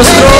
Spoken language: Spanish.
nuestro,